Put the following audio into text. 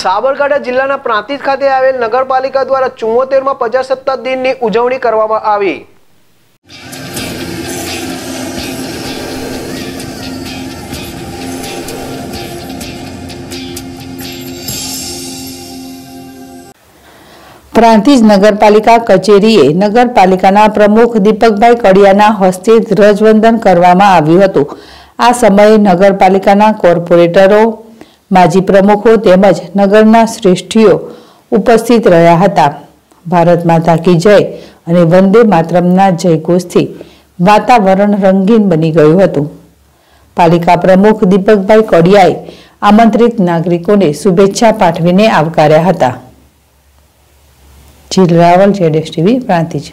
સાબરકાંઠા જિલ્લાના પ્રાંતિજ ખાતે આવેલ નગરપાલિકા દ્વારા ચુમ્મોતેરમાં પ્રજાસત્તાક દિનની ઉજવણી કરવામાં આવી. પ્રાંતિજ નગરપાલિકા કચેરીએ નગરપાલિકાના પ્રમુખ દીપકભાઈ કડિયાના હસ્તે ધ્વજવંદન કરવામાં આવ્યું હતું. આ સમયે નગરપાલિકાના કોર્પોરેટરો માજી પ્રમુખો તેમજ નગરના શ્રેષ્ઠીઓ ઉપસ્થિત રહ્યા હતા. ભારત માતા કી જય અને વંદે માતરમના જયઘોષથી વાતાવરણ રંગીન બની ગયું હતું. પાલિકા પ્રમુખ દીપકભાઈ કડિયાએ આમંત્રિત નાગરિકોને શુભેચ્છા પાઠવીને આવકાર્યા હતા. જીલ રાવલ, જેડેશ ટીવી પ્રાંતિજ